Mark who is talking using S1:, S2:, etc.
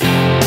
S1: you.